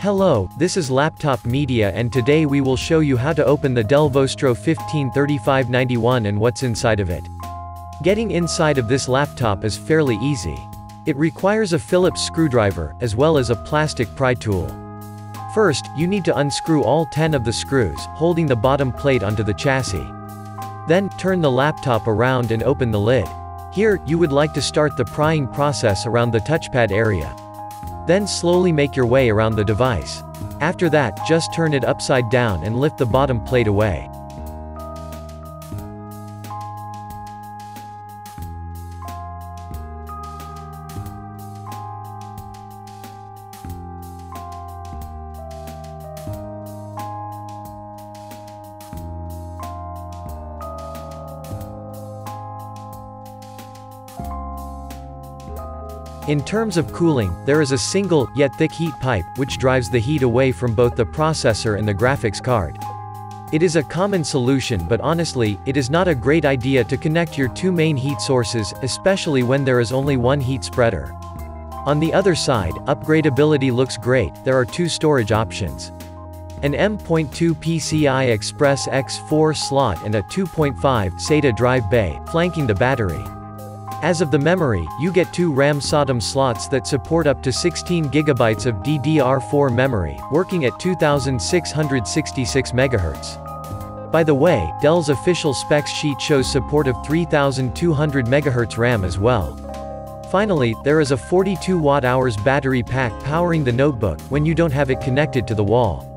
Hello, this is Laptop Media and today we will show you how to open the Dell Vostro 153591 and what's inside of it. Getting inside of this laptop is fairly easy. It requires a Phillips screwdriver, as well as a plastic pry tool. First, you need to unscrew all 10 of the screws, holding the bottom plate onto the chassis. Then, turn the laptop around and open the lid. Here, you would like to start the prying process around the touchpad area. Then slowly make your way around the device. After that, just turn it upside down and lift the bottom plate away. In terms of cooling, there is a single, yet thick heat pipe, which drives the heat away from both the processor and the graphics card. It is a common solution but honestly, it is not a great idea to connect your two main heat sources, especially when there is only one heat spreader. On the other side, upgradability looks great, there are two storage options. An M.2 PCI Express X4 slot and a 2.5 SATA drive bay, flanking the battery. As of the memory, you get two RAM SODIMM slots that support up to 16 GB of DDR4 memory, working at 2666 MHz. By the way, Dell's official specs sheet shows support of 3200 MHz RAM as well. Finally, there is a 42 watt-hours battery pack powering the notebook, when you don't have it connected to the wall.